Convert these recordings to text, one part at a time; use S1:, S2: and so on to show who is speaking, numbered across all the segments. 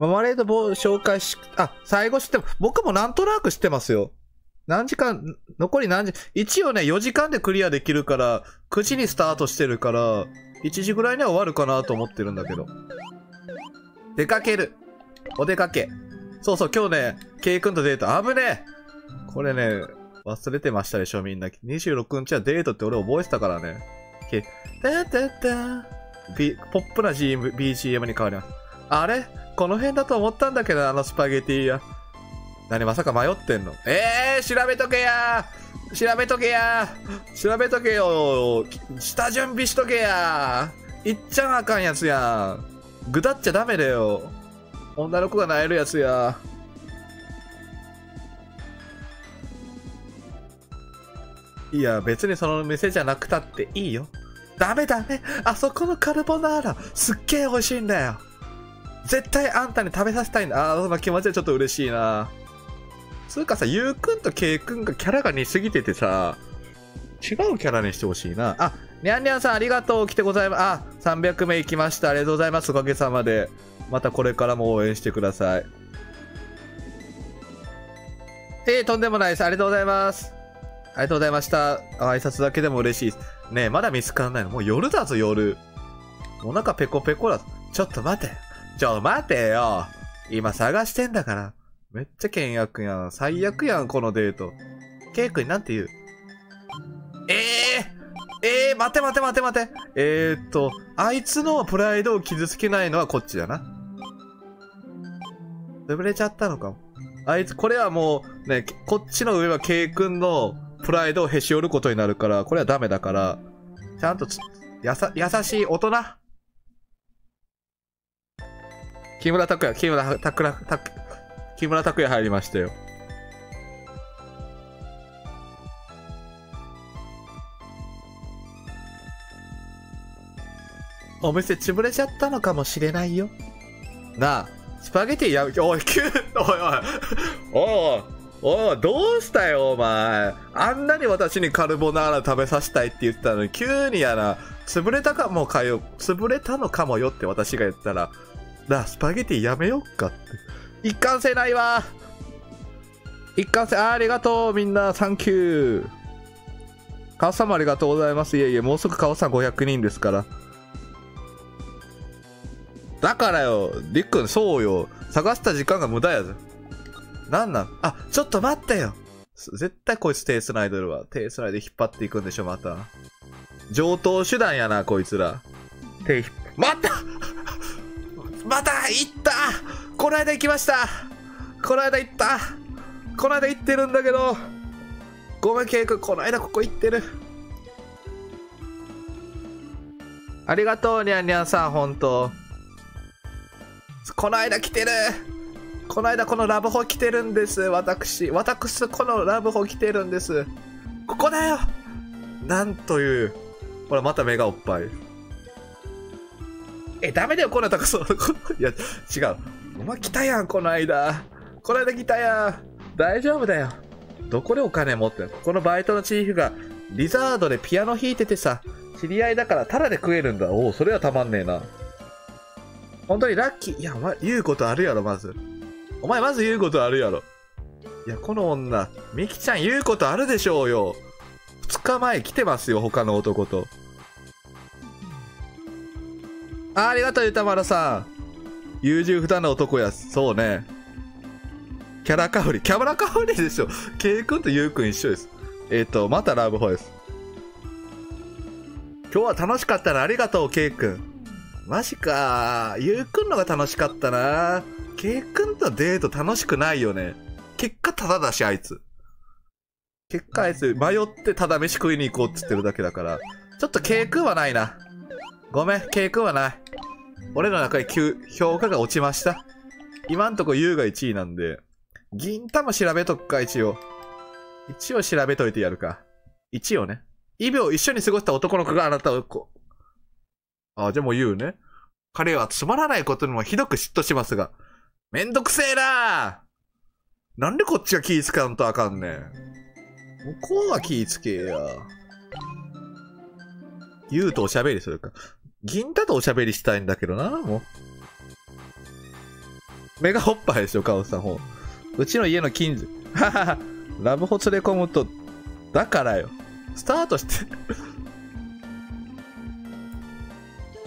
S1: ママレード棒紹介し、あ、最後知っても、僕もなんとなく知ってますよ。何時間、残り何時、一応ね、4時間でクリアできるから、9時にスタートしてるから、1時ぐらいには終わるかなと思ってるんだけど。出かける。お出かけ。そうそう、今日ね、ケイ君とデート。危ねえこれね、忘れてましたでしょ、みんな。26日はデートって俺覚えてたからね。け、だだだビポップな GM BGM に変わります。あれ？この辺だと思ったんだけど、あのスパゲティや。何まさか迷ってんの？えー、調べとけや調べとけや調べとけよ下準備しとけやいっちゃんあかんやつやん。ぐだっちゃダメだよ。女の子がなえるやつや。いや、別にその店じゃなくたっていいよ。ダメダメあそこのカルボナーラ、すっげえ美味しいんだよ。絶対あんたに食べさせたいんだ。あーその気持ちはちょっと嬉しいな。つうかさ、ゆうくんとけいくんがキャラが似すぎててさ、違うキャラにしてほしいな。あ、にゃんにゃんさんありがとう。来てございます。あ、300名行きました。ありがとうございます。おかげさまで。またこれからも応援してください。えー、とんでもないです。ありがとうございます。ありがとうございました。挨拶だけでも嬉しいです。ねえ、まだ見つからないの？もう夜だぞ、夜。お腹ペコペコだぞ。ちょっと待て。ちょ、待てよ。今探してんだから。めっちゃ険悪やん。最悪やん、このデート。ケイ君になんて言う？ええー、えー、待て待て待て待て。えー、っと、あいつのプライドを傷つけないのはこっちだな。潰れちゃったのかも。あいつ、これはもう、ね、こっちの上はケイ君のプライドをへし折ることになるから、これはダメだから、ちゃんと、やさ、優しい大人。木村拓哉、木村拓哉、木村拓哉入りましたよ。お店潰れちゃったのかもしれないよ。なあ、スパゲティや、おい、急、おいおい、おい、おい、どうしたよ、お前。あんなに私にカルボナーラ食べさせたいって言ったのに、急にやな、潰れたかもかよ、潰れたのかもよって私が言ったら、なあ、スパゲティやめよっかって。一貫性ないわ。一貫性、あありがとう、みんな、サンキュー。川さんもありがとうございます。いえいえ、もうすぐ川さん500人ですから。だからよ、りっくん、そうよ。探した時間が無駄やぜ。なんなん？あ、ちょっと待ってよ。絶対こいつ手繋いでるわ。手繋いで引っ張っていくんでしょ、また。上等手段やな、こいつら。手引っ、待ったまた行ったこの間行きましたこの間行ったこの間行ってるんだけどごめん、ケイ君、この間ここ行ってる。ありがとう、にゃんにゃんさん、ほんと。この間来てるこの間このラブホ来てるんです、私。私、このラブホ来てるんです。ここだよなんという。ほら、また目がおっぱい。え、ダメだよ、こんな高そう。いや、違う。お前来たやん、この間。この間来たやん。大丈夫だよ。どこでお金持ってんの？このバイトのチーフが、リザードでピアノ弾いててさ、知り合いだからタダで食えるんだ。おお、それはたまんねえな。本当にラッキー。いや、お前、言うことあるやろ、まず。お前、まず言うことあるやろ。いや、この女、ミキちゃん言うことあるでしょうよ。二日前来てますよ、他の男と。あありがとう、ゆたまるさん。優柔不断な男や。そうね。キャラかぶり。キャラかぶりでしょ。ケイ君とユウ君一緒です。えっ、ー、と、またラブホです。今日は楽しかったな。ありがとう、ケイ君。マジか。ユウ君のが楽しかったな。ケイ君とデート楽しくないよね。結果ただだし、あいつ。結果あいつ、迷ってただ飯食いに行こうって言ってるだけだから。ちょっとケイ君はないな。ごめん、ケイ君はない。俺の中で急、評価が落ちました。今んとこユウが1位なんで。銀玉調べとくか、一応。一応調べといてやるか。一応ね。イブを一緒に過ごした男の子があなたをこ。あ、じゃあもう言うね。彼はつまらないことにもひどく嫉妬しますが。めんどくせえななんでこっちが気使うんとあかんねん。向こうは気ぃつけや。言うとおしゃべりするか。銀だとおしゃべりしたいんだけどな、もう。メガホッパーでしょ、カオスさん。ほううちの家の近所。ははは。ラブホ連れ込むと、だからよ。スタートして。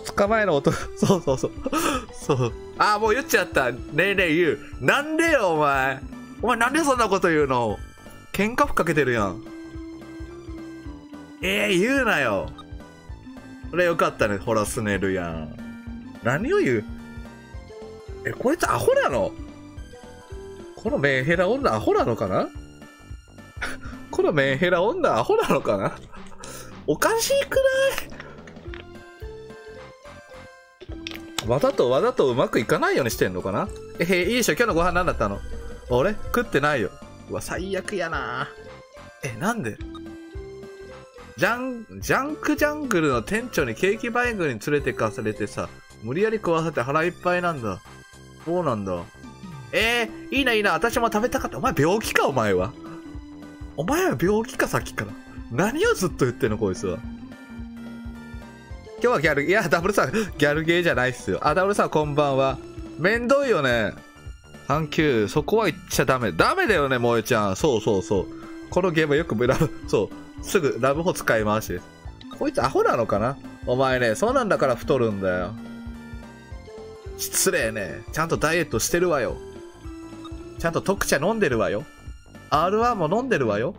S1: 2日前の音、そうそうそう。そう。あー、もう言っちゃった。ねえねえ言う。なんでよ、お前。お前なんでそんなこと言うの喧嘩ふっかけてるやん。ええー、言うなよ。これよかったね、ほら、スネルやん。何を言う？え、こいつアホなの？このメンヘラ女アホなのかな？このメンヘラ女アホなのかな？おかしいくない？わざとわざとうまくいかないようにしてんのかな？えへいいでしょ？今日のご飯何だったの？俺食ってないよ。うわ、最悪やな。え、なんで？ジャン、ジャンクジャングルの店長にケーキバイングに連れてかされてさ、無理やり食わせて腹いっぱいなんだ。そうなんだ。えー、いいな、いいな。私も食べたかった。お前病気か、お前は。お前は病気か、さっきから。何をずっと言ってんの、こいつは。今日はギャル、いや、ダブルさん、ギャルゲーじゃないっすよ。あ、ダブルさん、こんばんは。めんどいよね。サンキュー。そこは言っちゃダメ。ダメだよね、萌えちゃん。そうそうそう。このゲームよくラブ、そう。すぐラブホ使い回しです。こいつアホなのかな？お前ね、そうなんだから太るんだよ。失礼ね。ちゃんとダイエットしてるわよ。ちゃんと特茶飲んでるわよ。R1 も飲んでるわよ。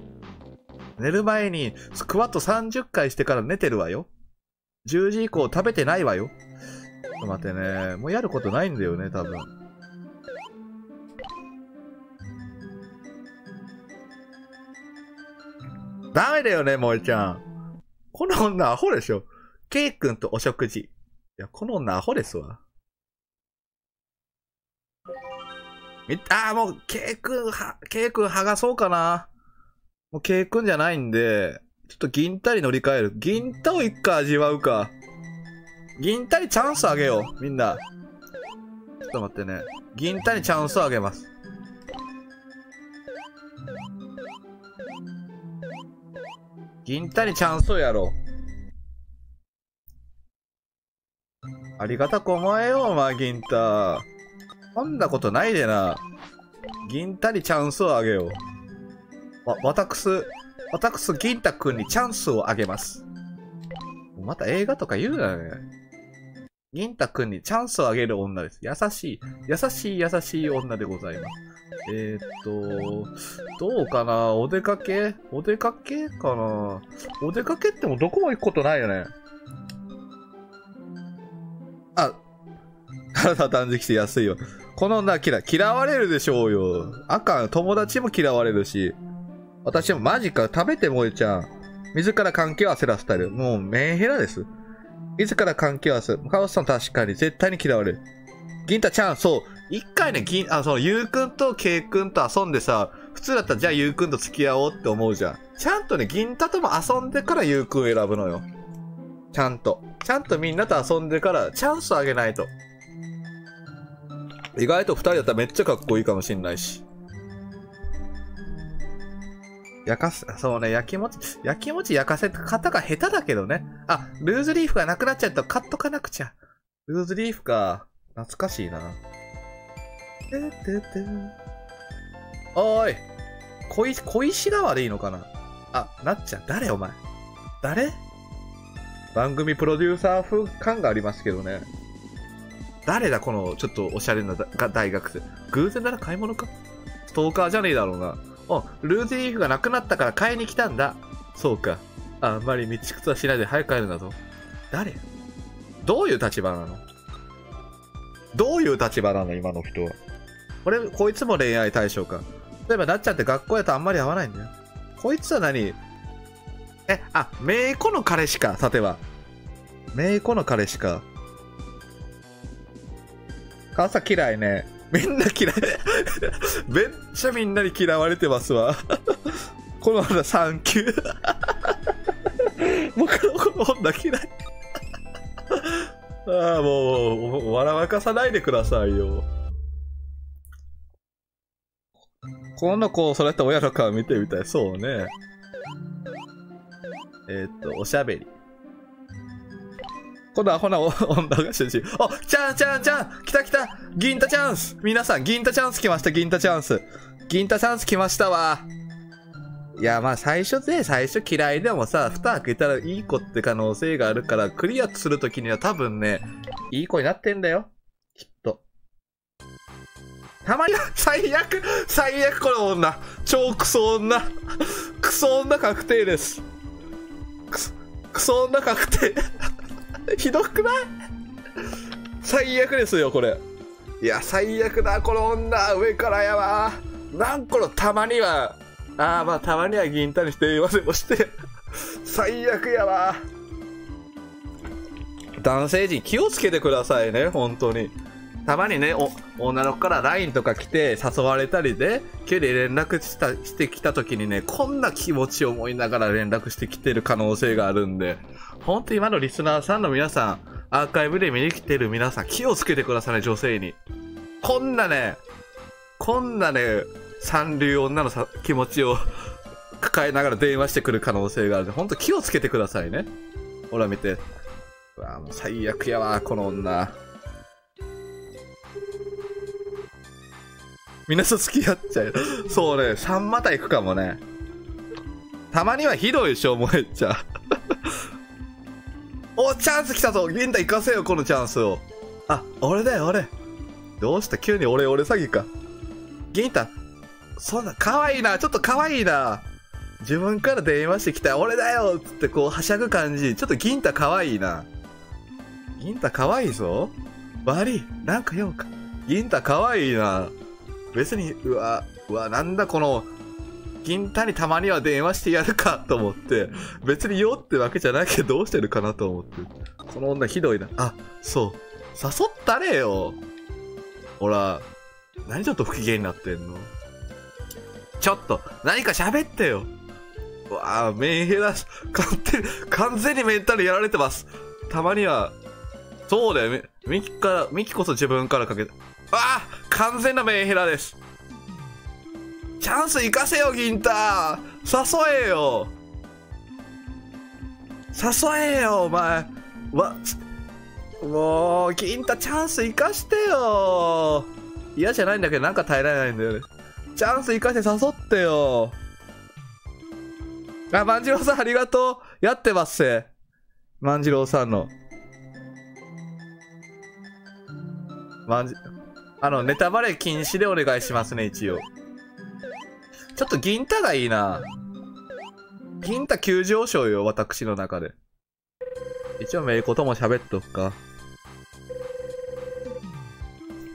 S1: 寝る前にスクワット30回してから寝てるわよ。10時以降食べてないわよ。ちょっと待ってね。もうやることないんだよね、多分。ダメだよね、萌えちゃん。この女アホでしょ。ケイ君とお食事。いや、この女アホですわ。み、ああ、もう、ケイ君は、ケイ君剥がそうかな。もうケイ君じゃないんで、ちょっと銀タリ乗り換える。銀タを一回味わうか。銀タリチャンスあげよう、みんな。ちょっと待ってね。銀タリチャンスをあげます。銀タリチャンスをやろう。ありがたく思えよ、お前、銀タ。そんなことないでな。銀タリチャンスをあげよう。わ、わたくす、わたくす銀太くんにチャンスをあげます。また映画とか言うなね。銀太くんにチャンスをあげる女です。優しい、優しい優しい女でございます。えー、っと、どうかな？お出かけ？お出かけかな？お出かけってもどこも行くことないよね。あ、体断食して安いよ。この女嫌い。嫌われるでしょうよ。あかん。友達も嫌われるし。私もマジか。食べて萌えちゃん。自ら関係を焦らせたる。もうメンヘラです。自ら関係を焦る。カオスさん確かに絶対に嫌われる。銀太ちゃん、そう。一回ね、銀、あ、その、ゆうくんとけいくんと遊んでさ、普通だったらじゃあゆうくんと付き合おうって思うじゃん。ちゃんとね、銀太とも遊んでからゆうくん選ぶのよ。ちゃんと。ちゃんとみんなと遊んでからチャンスあげないと。意外と二人だったらめっちゃかっこいいかもしんないし。焼かす、そうね、焼きもち、焼きもち焼かせ方が下手だけどね。あ、ルーズリーフがなくなっちゃうと買っとかなくちゃ。ルーズリーフか。懐かしいな。おーい。小石、小石川でいいのかな？あ、なっちゃん、誰お前？誰？番組プロデューサー風感がありますけどね。誰だこのちょっとおしゃれな大学生。偶然なら買い物か？ストーカーじゃねえだろうな。あ、ルーズリーフがなくなったから買いに来たんだ。そうか。あんまり道靴はしないで早く帰るんだぞ。誰？どういう立場なの？どういう立場なの今の人は？俺、こいつも恋愛対象か。例えばなっちゃんって学校やとあんまり合わないんだよ。こいつは何？え、あ、めいこの彼氏か、さては。めいこの彼氏か。母さん嫌いね。みんな嫌い。めっちゃみんなに嫌われてますわ。この女サンキュー。僕のこの女嫌い。ああ、もう笑わかさないでくださいよ。この子をそれと親の顔見てみたい。そうね。えーっと、おしゃべり。このアホな女が主人。あ、ちゃんちゃんちゃん来た来た銀太チャンス皆さん、銀太チャンス来ました、銀太チャンス。銀太チャンス来ましたわ。いや、まあ最初で、最初嫌いでもさ、蓋開けたらいい子って可能性があるから、クリアするときには多分ね、いい子になってんだよ。きっと。たまに、最悪最悪この女超クソ女クソ女確定です。クソ、クソ女確定 ひどくない？最悪ですよ、これ。いや、最悪だ、この女上からやわ。なんこのたまには、ああ、まあたまには銀谷して言わせもして。最悪やわ。男性陣気をつけてくださいね、本当に。たまにね、お、女の子から LINE とか来て誘われたりで、急に連絡した、してきた時にね、こんな気持ちを思いながら連絡してきてる可能性があるんで、本当今のリスナーさんの皆さん、アーカイブで見に来てる皆さん、気をつけてくださいね、女性に。こんなね、こんなね、三流女のさ気持ちを抱えながら電話してくる可能性があるんで、本当気をつけてくださいね。ほら見て。うわもう最悪やわ、この女。みんなと付き合っちゃう。そうね、三股行くかもね。たまにはひどいでしょ、もうめっちゃん。お、チャンス来たぞ銀太行かせよ、このチャンスを。あ、俺だよ、俺。どうした？急に俺、俺詐欺か。銀太、そんな、可愛いな、ちょっと可愛いな。自分から電話してきた、俺だよつってこう、はしゃぐ感じ。ちょっと銀太可愛いな。銀太可愛いぞ。悪い、なんか用か。銀太可愛いな。別に、うわ、うわ、なんだこの、銀太にたまには電話してやるかと思って、別に用ってわけじゃないけどどうしてるかなと思って。この女ひどいな。あ、そう。誘ったれよ。ほら、何ちょっと不機嫌になってんのちょっと、何か喋ってよ。うわあ、メンヘラ、完全に、完全にメンタルやられてます。たまには、そうだよ、ミミキから、ミキこそ自分からかけ。ああ完全なメンヘラです。チャンス生かせよ、銀太誘えよ誘えよ、お前。わ、もう、銀太チャンス生かしてよ嫌じゃないんだけど、なんか耐えられないんだよね。チャンス生かして誘ってよ。あ、万次郎さんありがとう。やってますせ。万次郎さんの。万次、あの、ネタバレ禁止でお願いしますね、一応。ちょっと銀太がいいな。銀太急上昇よ、私の中で。一応、メイコとも喋っとくか。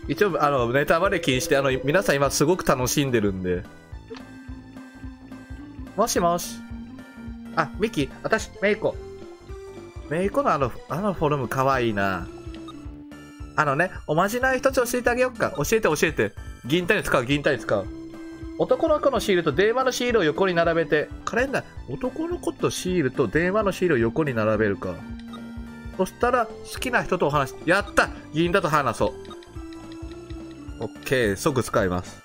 S1: 一応、あの、ネタバレ禁止で、あの、皆さん今すごく楽しんでるんで。もしもし。あ、ミキ、私、メイコ。メイコのあの、あのフォルムかわいいな。あのね、おまじない一つ教えてあげよっか。教えて教えて。銀太に使う、銀太に使う。男の子のシールと電話のシールを横に並べて、カレンダー、男の子とシールと電話のシールを横に並べるか。そしたら、好きな人とお話し、やった銀太と話そう。オッケー、即使います。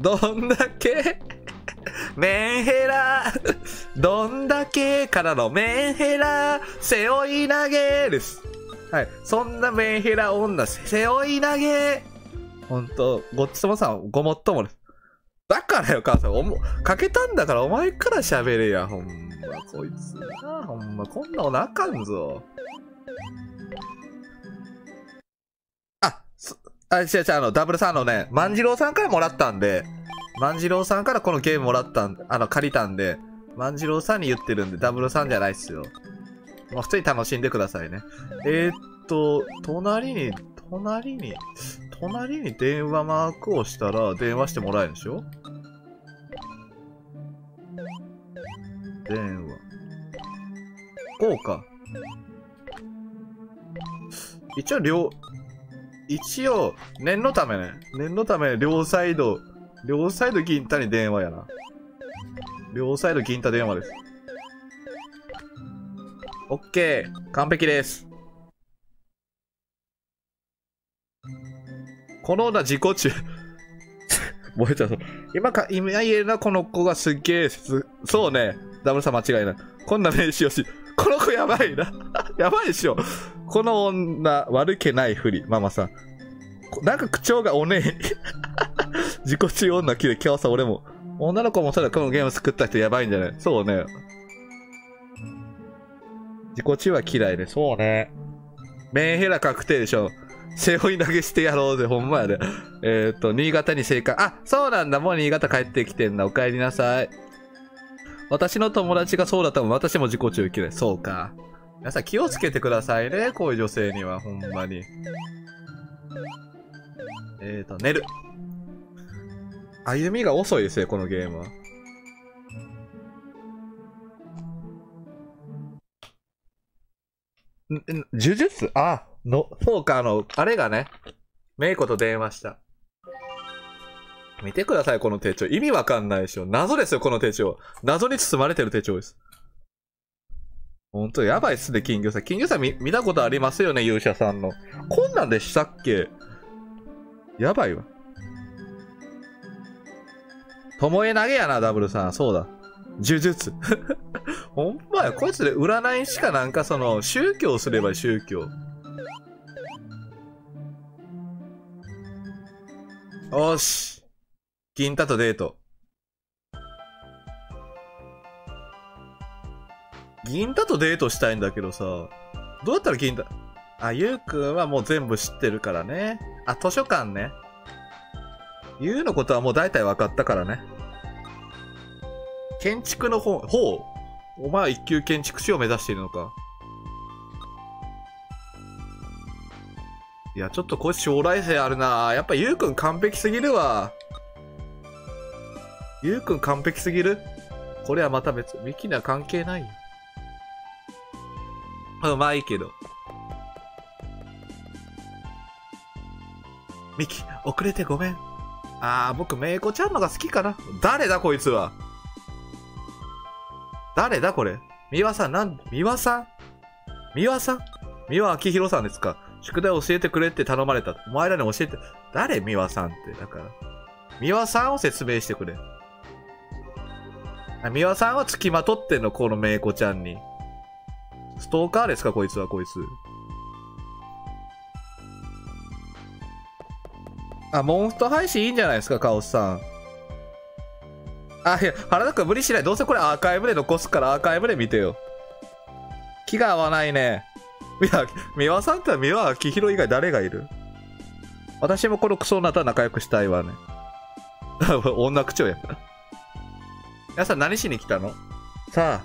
S1: どんだけ？メンヘラどんだけ？からのメンヘラ背負い投げです。はい。そんなメンヘラ女、背負い投げほんと、ごっちそもさん、ごもっともです。だからよ、母さん。おも、かけたんだからお前から喋れや、ほんま。こいつな、ほんま。こんなのあかんぞ。あ、すあ、違う違う、あの、ダブルさんのね、万次郎さんからもらったんで、万次郎さんからこのゲームもらったん、あの、借りたんで、万次郎さんに言ってるんで、ダブルさんじゃないっすよ。もう普通に楽しんでくださいね。えー、っと、隣に、隣に、隣に電話マークをしたら電話してもらえるでしょ？電話。こうか。一応両、一応、念のためね。念のため両サイド、両サイド銀太に電話やな。両サイド銀太電話です。オッケー。完璧です。この女自己中。燃えちゃう。今か、今言えるな、この子がすっげえ、そうね。ダブルさん間違いない。こんな名詞よし。この子やばいな。やばいでしょ。この女、悪気ないふり、ママさん。なんか口調がおねえ。自己中女綺麗、今日さ、俺も。女の子もそうだ、このゲーム作った人やばいんじゃないそうね。自己中は嫌いね。そうね。メンヘラ確定でしょ。背負い投げしてやろうぜ、ほんまやで。えっ、と、新潟に正解。あ、そうなんだ。もう新潟帰ってきてんだ。お帰りなさい。私の友達がそうだったもん。私も自己中嫌い。そうか。皆さん気をつけてくださいね。こういう女性には、ほんまに。えーと、寝る。歩みが遅いですよ、このゲームは。呪術？あ、の、そうか、あの、あれがね、メイコと電話した。見てください、この手帳。意味わかんないでしょ。謎ですよ、この手帳。謎に包まれてる手帳です。ほんと、やばいっすね、金魚さん。金魚さん見、見たことありますよね、勇者さんの。こんなんでしたっけ？やばいわ。ともえ投げやな、ダブルさん。そうだ。呪術。ほんまや、こいつで占いしかなんかその、宗教すれば宗教。よし。銀太とデート。銀太とデートしたいんだけどさ、どうやったら銀太、あ、ゆうくんはもう全部知ってるからね。あ、図書館ね。ゆうのことはもう大体分かったからね。建築の方、ほうお前は一級建築士を目指しているのか。いや、ちょっとこいつ将来性あるなやっぱゆうくん完璧すぎるわ。ゆうくん完璧すぎる？これはまた別。ミキには関係ないよ。うまいけど。ミキ、遅れてごめん。あー、僕、メイコちゃんのが好きかな。誰だこいつは。誰だこれ？三輪さん、なん、三輪さん？三輪さん？三輪明宏さんですか？宿題教えてくれって頼まれた。お前らに教えて。誰三輪さんって？だから。三輪さんを説明してくれ。あ三輪さんは付きまとってんの、このメイコちゃんに。ストーカーですか？こいつは、こいつ。あ、モンスト配信いいんじゃないですか、カオスさん。あ、いや、原田くん無理しない。どうせこれアーカイブで残すからアーカイブで見てよ。気が合わないね。いや、三輪さんって三輪明宏以外誰がいる？私もこのクソ女とは仲良くしたいわね。女口調や。皆さん何しに来たの？さ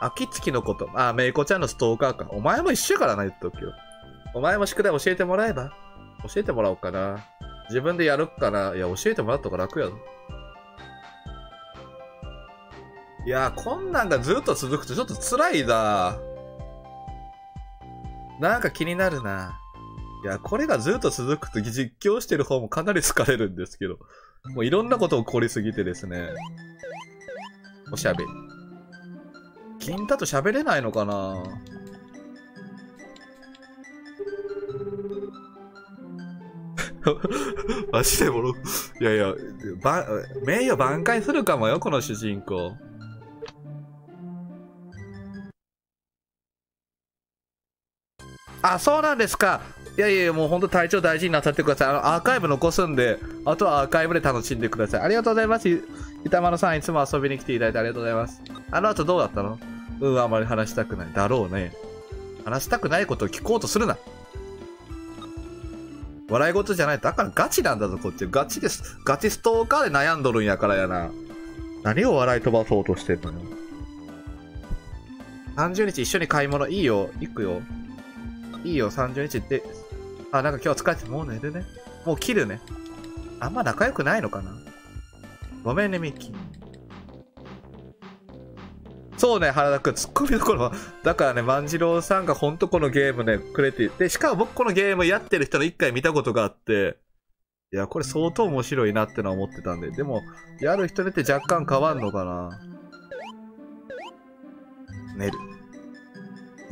S1: あ、秋月のこと。あ、めいこちゃんのストーカーか。お前も一緒やからな、言っとくよ。お前も宿題教えてもらえば？教えてもらおうかな。自分でやるかな。いや、教えてもらった方が楽やぞ。いやこんなんがずっと続くとちょっと辛いな。なんか気になるな。いや、これがずっと続くと実況してる方もかなり疲れるんですけど。もういろんなことを凝りすぎてですね。おしゃべり。金太と喋れないのかな マジでもろ、いやいや、ば、名誉挽回するかもよ、この主人公。あ、そうなんですか。いやいや、もう本当体調大事になさってください。あの、アーカイブ残すんで、あとはアーカイブで楽しんでください。ありがとうございます。板丸さん、いつも遊びに来ていただいてありがとうございます。あの後どうだったの？うん、あまり話したくない。だろうね。話したくないことを聞こうとするな。笑い事じゃない。だからガチなんだぞ、こっち。ガチです。ガチストーカーで悩んどるんやからやな。何を笑い飛ばそうとしてんのよ。30日一緒に買い物いいよ。行くよ。いいよ、30日って。あ、なんか今日疲れて、もう寝るね。もう切るね。あんま仲良くないのかなごめんね、ミッキー。そうね、原田くん、ツッコミどころ、だからね、万次郎さんがほんとこのゲームね、くれて、で、しかも僕このゲームやってる人の一回見たことがあって、いや、これ相当面白いなってのは思ってたんで、でも、やる人によって若干変わんのかな寝る。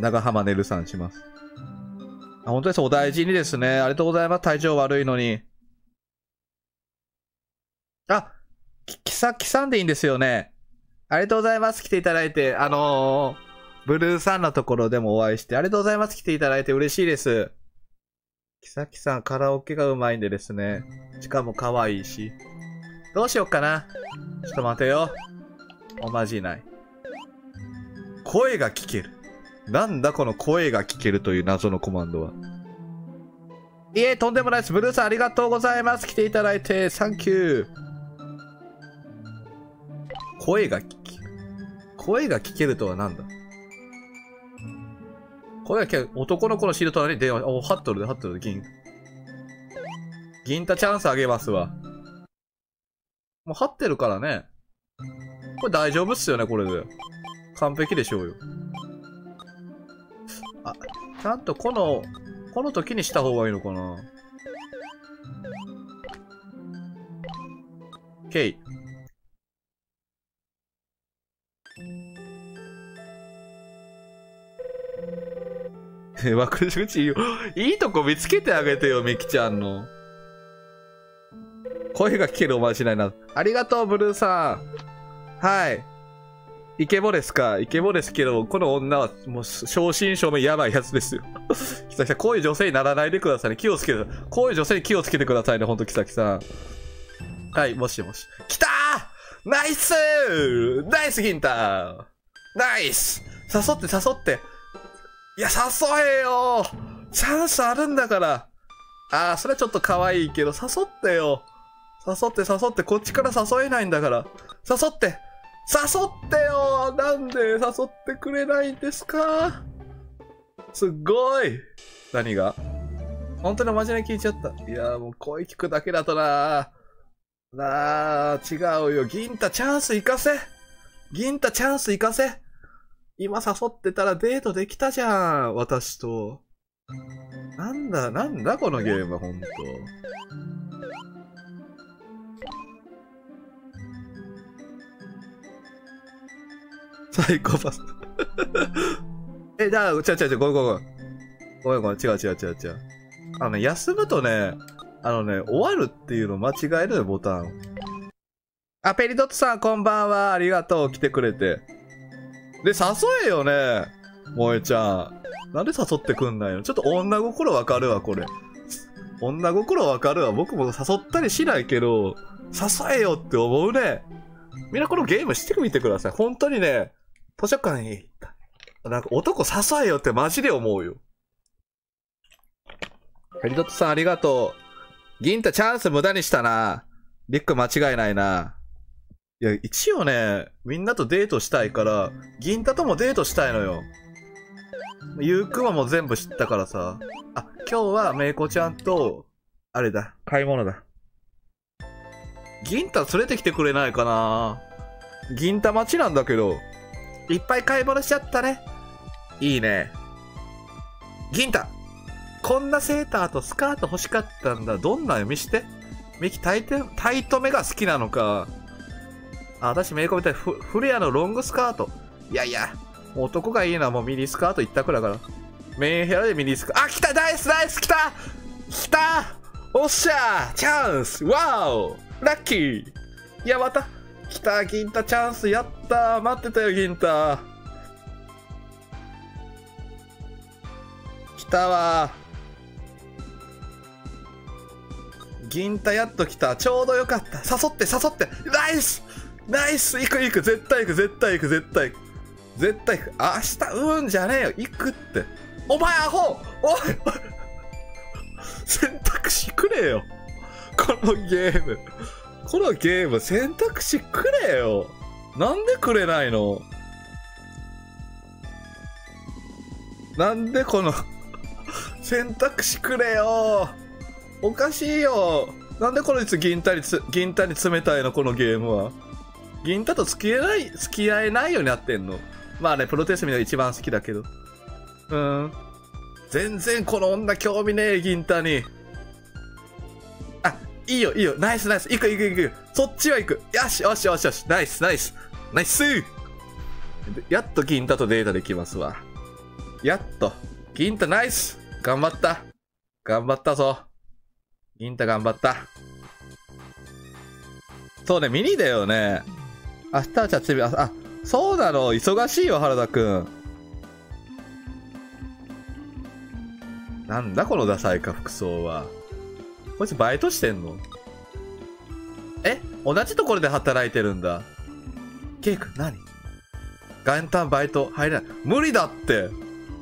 S1: 長浜寝るさんします。あ、本当です。お大事にですね。ありがとうございます。体調悪いのに。あ、き、きさ、きさんでいいんですよね。ありがとうございます。来ていただいて。あのー、ブルーさんのところでもお会いして、ありがとうございます。来ていただいて嬉しいです。キサキさん、カラオケがうまいんでですね。しかも可愛いし。どうしよっかな。ちょっと待てよ。おまじない。声が聞ける。なんだこの声が聞けるという謎のコマンドは？いえ、とんでもないです。ブルーさんありがとうございます。来ていただいて、サンキュー。声が聞け。声が聞けるとは何だ？声が聞ける。男の子のシール隣に電話。お、ハットルで、ハットルで、銀。銀太チャンスあげますわ。もう張ってるからね。これ大丈夫っすよね、これで。完璧でしょうよ。あ、ちゃんとこの、この時にした方がいいのかな ?OK。え、わくるちいいよ。いいとこ見つけてあげてよ、みきちゃんの。声が聞けるおまじないな。ありがとう、ブルーさん。はい。イケボですか？イケボですけど、この女はもう正真正銘やばいやつですよ。キサキさん、こういう女性にならないでくださいね。気をつけて、こういう女性に気をつけてくださいね、ほんとキサキさん。はい、もしもし。来たーナイスーナイスギンターナイス誘って誘って。いや、誘えよチャンスあるんだから。あー、それはちょっと可愛いけど、誘ってよ。誘って誘って、こっちから誘えないんだから。誘って誘ってよなんで誘ってくれないんですか？すっごい何が？本当に真面目に聞いちゃった。いや、もう声聞くだけだとななあ、違うよ。銀太チャンス生かせ銀太チャンス生かせ今誘ってたらデートできたじゃん私と。なんだ、なんだこのゲーム、ほんと。サイコパス。え、じゃあ、違う違う違う、ごめんごめん。ごめんごめん、違う違う違う違う。あのね、休むとね、あのね、終わるっていうの間違えるよ、ボタン。あ、ペリドットさん、こんばんは。ありがとう、来てくれて。で、誘えよね、萌えちゃん。なんで誘ってくんないの？ちょっと女心わかるわ、これ。女心わかるわ。僕も誘ったりしないけど、誘えよって思うね。みんなこのゲームしてみてください。本当にね、図書館に行った。なんか男誘えよってマジで思うよ。ペリドットさんありがとう。銀太チャンス無駄にしたな。リック間違いないな。いや、一応ね、みんなとデートしたいから、銀太ともデートしたいのよ。ゆうくんはもう全部知ったからさ。あ、今日はめいこちゃんと、あれだ、買い物だ。銀太連れてきてくれないかな銀太町なんだけど。いっぱい買い物しちゃったね。いいね。銀太こんなセーターとスカート欲しかったんだ。どんなの見して。ミキタイト、タイトめが好きなのか。あ、私メイコみたいフレアのロングスカート。いやいや、男がいいのはもうミニスカート一択だから。メンヘラでミニスカート。あ、来たナイスナイス来た来たおっしゃチャンスワオラッキーいや、また来た銀太チャンスやった待ってたよ、銀太来たわ銀太やっと来た。ちょうどよかった。誘って、誘って。ナイスナイス行く行く。絶対行く、絶対行く、絶対行く。絶対行く。明日、うんじゃねえよ。行くって。お前アホおい選択肢くれよ。このゲーム。このゲーム選択肢くれよ。なんでくれないの？なんでこの 選択肢くれよ？おかしいよ。なんでこのいつ銀太に、銀太に冷たいの？このゲームは。銀太と付き合えない、付き合えないようになってんの。まあね、プロテスミが一番好きだけど。うん。全然この女興味ねえ、銀太に。いいよ、いいよ。ナイス、ナイス。行く、行く、行く。そっちは行く。よし、よし、よし、よし。ナイス、ナイス。ナイスやっと銀太とデータできますわ。やっと。銀太ナイス頑張った。頑張ったぞ。銀太頑張った。そうね、ミニだよね。明日はチャチビ、あ、あそうなの。忙しいよ、原田くん。なんだ、このダサいか、服装は。こいつバイトしてんの？え？同じところで働いてるんだ。ケイ君何？元旦バイト入れない。無理だって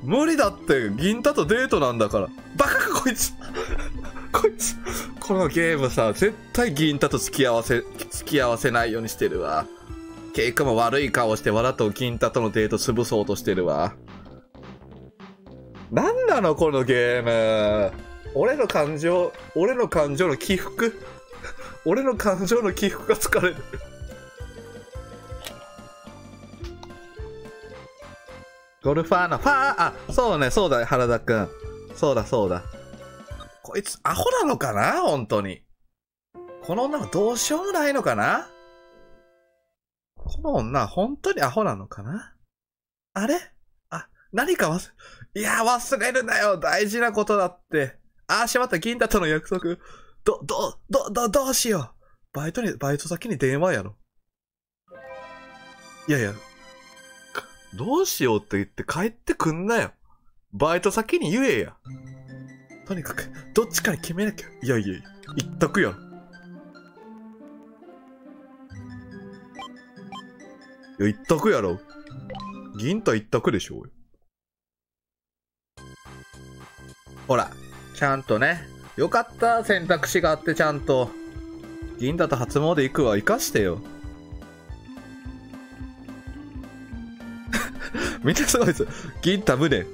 S1: 無理だって銀太とデートなんだから。バカかこいつ こいつこのゲームさ、絶対銀太と付き合わせ、付き合わせないようにしてるわ。ケイ君も悪い顔してわざと銀太とのデート潰そうとしてるわ。なんなのこのゲーム。俺の感情、俺の感情の起伏？俺の感情の起伏が疲れる。ゴルファーの、ファー、あ、そうね、そうだ、原田くん。そうだ、そうだ。こいつ、アホなのかな？本当に。この女はどうしようもないのかな？この女、本当にアホなのかな？あれ？あ、何か忘れ、いや、忘れるなよ大事なことだって。ああしまった、銀太との約束。ど、ど、ど、ど、どうしよう。バイトに、バイト先に電話やろ。いやいや、どうしようって言って帰ってくんなよ。バイト先に言えや。とにかく、どっちかに決めなきゃ。いやいやいや、言っとくよ。いや、言っとくやろ。銀と言っとくでしょう。ほら、ちゃんとね。よかった、選択肢があってちゃんと。銀だと初詣行くわ、生かしてよ。めっちゃすごいです。銀太無念。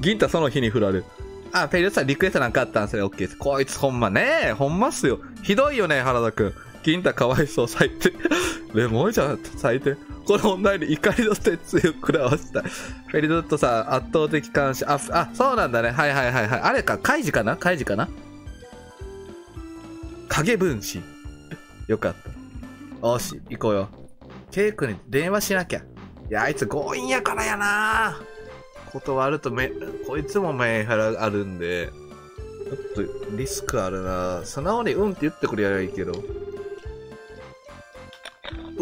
S1: 銀太その日に振られる。あ、ペイルさんリクエストなんかあったんですよ。オッケーです。こいつほんまねほんまっすよ。ひどいよね、原田くん。銀太かわいそう、最低。レモンじゃん、最低。この女に怒りの鉄を食らわした。フェリドットさん、圧倒的感謝。あ、あ、そうなんだね。はいはいはいはい。あれか、カイジかな？カイジかな？影分身。よかった。よし、行こうよ。ケイ君に電話しなきゃ。いや、あいつ強引やからやな断るとめ、こいつもメンヘラあるんで、ちょっとリスクあるな素直にうんって言ってくれやいいけど。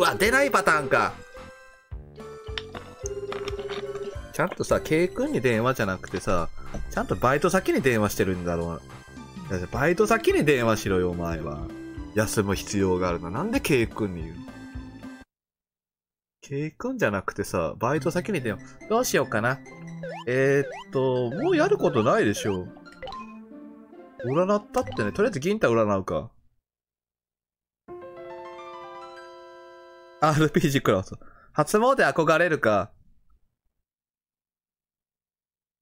S1: わ、出ないパターンか。ちゃんとさ、K 君に電話じゃなくてさ、ちゃんとバイト先に電話してるんだろう。バイト先に電話しろよ、お前は。休む必要があるな。なんで K 君に言う K 君じゃなくてさ、バイト先に電話。どうしようかな。えー、っと、もうやることないでしょ。占ったってね、とりあえず銀太占うか。RPG クラウス。初詣憧れるか。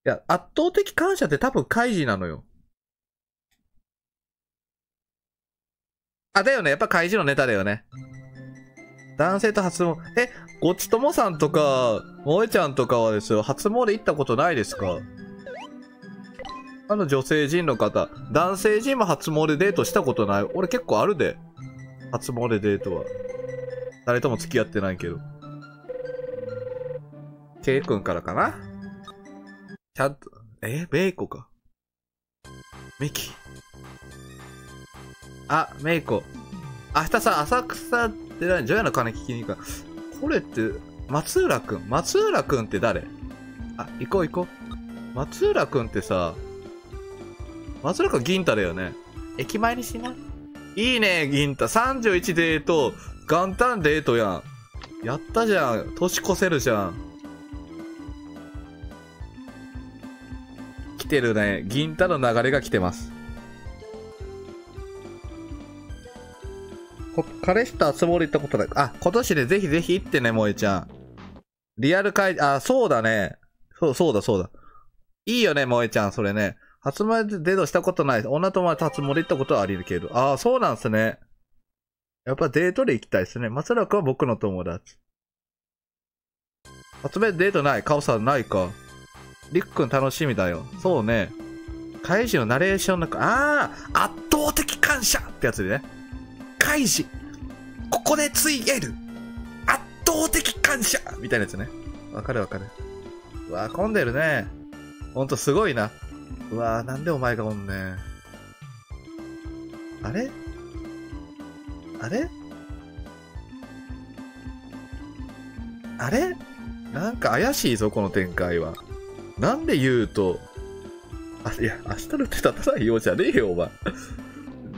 S1: いや、圧倒的感謝って多分カイジなのよ。あ、だよね。やっぱカイジのネタだよね。男性と初詣、え、ごちともさんとか、萌えちゃんとかはですよ、初詣行ったことないですか？あの女性人の方、男性人も初詣デートしたことない。俺結構あるで。初詣デートは。誰とも付き合ってないけど。K 君からかな？ちゃんと、え？メイコか。メキ。あ、メイコ。明日さ、浅草で何？ジョヤの金聞きに行くか。これって、松浦くん？松浦くんって誰？あ、行こう行こう。松浦くんってさ、松浦くん銀太だよね。駅前にしな。い？いね、銀太。31デート、元旦デートやん。やったじゃん。年越せるじゃん。来てるね。銀太の流れが来てます。彼氏と集まり行ったことない。あ、今年でぜひぜひ行ってね、萌えちゃん。リアル会、あ、そうだね。そう、そうだ、そうだ。いいよね、萌えちゃん、それね。初詣でデートしたことない。女友達初詣行ったことはありるけど。ああ、そうなんすね。やっぱデートで行きたいですね。松浦君は僕の友達。初詣デートない。顔さんないか。りっくん楽しみだよ。そうね。怪獣のナレーションの中、ああ圧倒的感謝ってやつでね。怪獣ここでついえる圧倒的感謝みたいなやつね。わかるわかる。うわ混んでるね。ほんとすごいな。うわなんでお前がおんねん。あれ？あれ？あれ？なんか怪しいぞ、この展開は。なんで言うと、あ、いや、明日の手立たないようじゃねえよ、お前。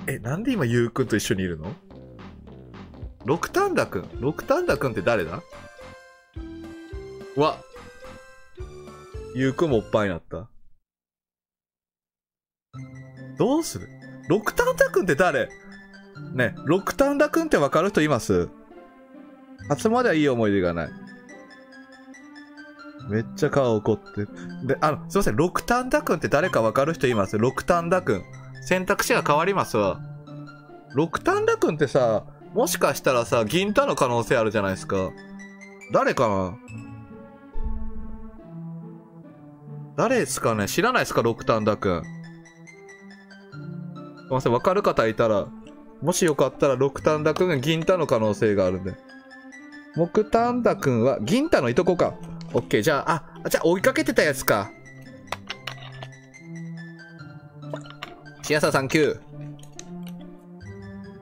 S1: え、なんで今、ゆうくんと一緒にいるの？ロクタンダくん。ロクタンダくんって誰だ？わ。ゆうくんもおっぱいになった。どうする？ロクタンダくんって誰？ね、ロクタンダくんってわかる人います？初まではいい思い出がない。めっちゃ顔怒って。で、あの、すいません、ロクタンダくんって誰かわかる人います？ロクタンダくん。選択肢が変わりますわ。ロクタンダくんってさ、もしかしたらさ、銀太の可能性あるじゃないですか。誰かな？誰ですかね？知らないですか？ロクタンダくん。すいません、わかる方いたら、もしよかったら、ロクタンダくんが銀太の可能性があるんで。モクタンダくんは銀太のいとこか。オッケー、じゃあ、あ、じゃあ追いかけてたやつか。シアサさん9。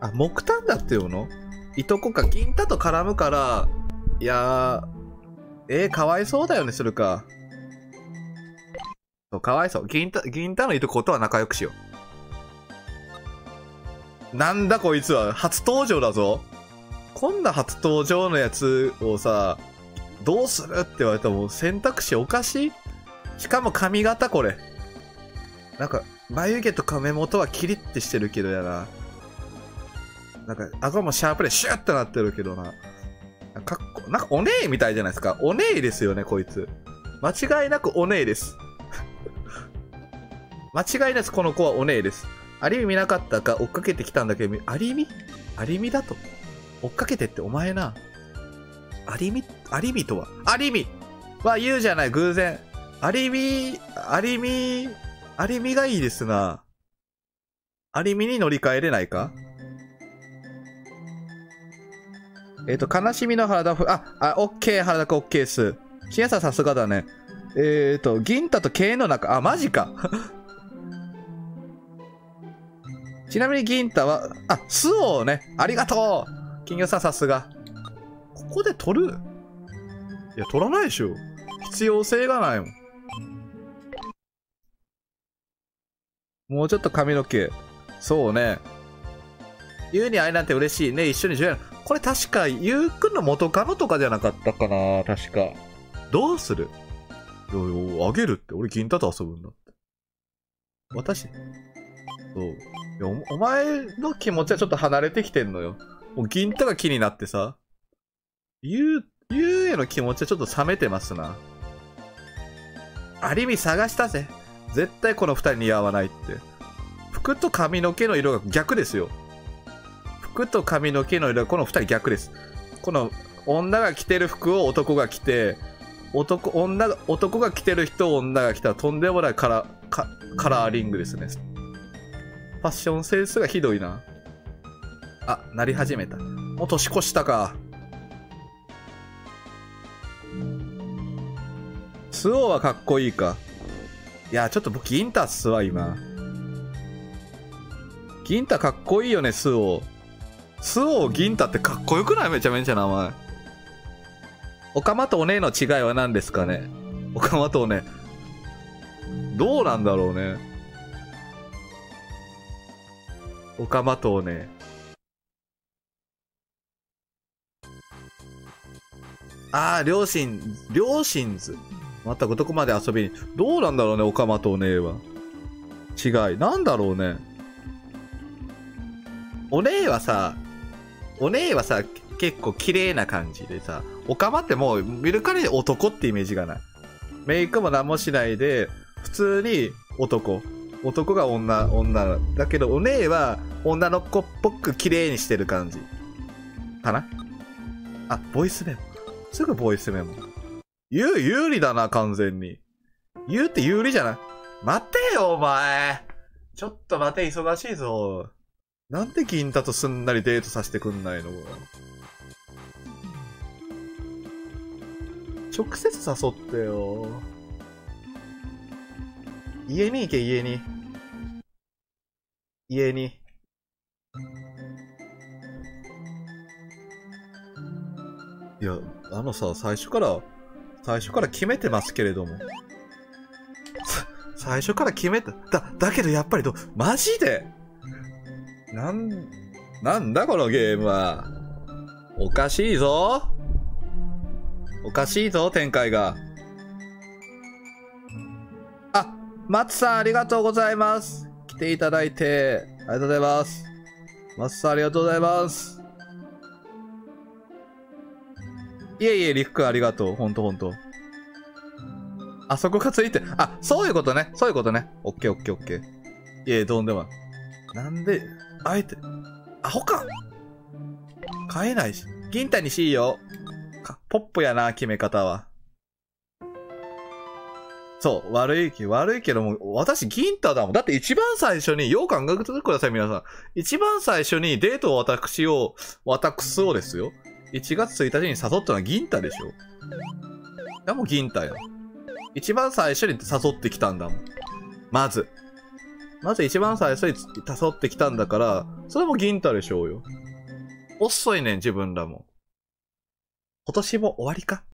S1: あ、木炭だっていうの？いとこか、銀太と絡むから、いやー、えー、かわいそうだよね、するか。そう、かわいそう。銀太、銀太のいとことは仲良くしよう。なんだこいつは、初登場だぞ。こんな初登場のやつをさ、どうするって言われたらもう選択肢おかしいしかも髪型これ。なんか、眉毛と髪元はキリッてしてるけどやな。なんか、顎もシャープでシュッてなってるけどな。かっこ、なんかお姉みたいじゃないですか。お姉ですよね、こいつ。間違いなくお姉です。間違いないです、この子はお姉です。アリミ見なかったか追っかけてきたんだけど、アリミアリミだと。追っかけてってお前な。アリミアリミとは？アリミは言うじゃない、偶然。アリミ、アリミ、アリミがいいですな。アリミに乗り換えれないか？えっ、と、悲しみの原田ふ、あ、あ、オッケー、原田くんオッケーっす。シエさんさすがだね。えっ、と、銀太と経営の中、あ、マジか。ちなみに銀太は、あ、スオね。ありがとう金魚さんさすが。ここで取る？いや、取らないでしょ。必要性がないもん。もうちょっと髪の毛。そうね。ゆうに会えるなんて嬉しいね。一緒にジョイこれ確か、ゆうくんの元カノとかじゃなかったかな確か。どうする？いや、あげるって。俺、銀太と遊ぶんだって。私そう。お、お前の気持ちはちょっと離れてきてんのよ。もう銀太が気になってさ。ゆう、ゆうへの気持ちはちょっと冷めてますな。ありみ探したぜ。絶対この二人に合わないって。服と髪の毛の色が逆ですよ。服と髪の毛の色がこの二人逆です。この女が着てる服を男が着て、男、女が、男が着てる人を女が着たらとんでもないカラー、カカラーリングですね。ファッションセンスがひどいな。あ、なり始めた。もう年越したか。スオーはかっこいいか。いや、ちょっと僕、ギンタっすわ、今。ギンタかっこいいよね、スオー。スオー、ギンタってかっこよくない？めちゃめちゃ名前。オカマとお姉の違いは何ですかね？オカマとお姉。どうなんだろうね。オカマとお姉。ああ、両親、両親図。またどこまで遊びに。どうなんだろうね、オカマとお姉は。違い。なんだろうね。お姉はさ、お姉はさ、結構綺麗な感じでさ、オカマってもう見るからに男ってイメージがない。メイクも何もしないで、普通に男。男が女、女。だけどお姉は女の子っぽく綺麗にしてる感じ。かな？あ、ボイスメモ。すぐボイスメモ。有、有利だな、完全に。言うって有利じゃない？待てよ、お前。ちょっと待て、忙しいぞ。なんで銀太とすんなりデートさせてくんないの？直接誘ってよ。家に行け、家に。家に。いや、あのさ、最初から、最初から決めてますけれども。最初から決めた。だ、だけどやっぱりど、マジで？なん、なんだこのゲームは？おかしいぞ。おかしいぞ、展開が。あ、松さんありがとうございます。来ていただいて、ありがとうございます。松さんありがとうございます。いえいえ、りくくんありがとう。ほんとほんと。あそこがついて、あ、そういうことね。そういうことね。オッケーオッケーオッケー。いえ、どんでも。なんで、あえて、アホか買えないし。銀太にしいよ。ポップやな、決め方は。そう、悪いけど、悪いけども、私銀太だもん。だって一番最初に、よう考えてください、皆さん。一番最初にデートを私を、私をですよ。1月1日に誘ったのは銀太でしょ。いや、もう銀太よ。一番最初に誘ってきたんだもん。まず。まず一番最初に誘ってきたんだから、それも銀太でしょうよ。遅いねん、自分らも。今年も終わりか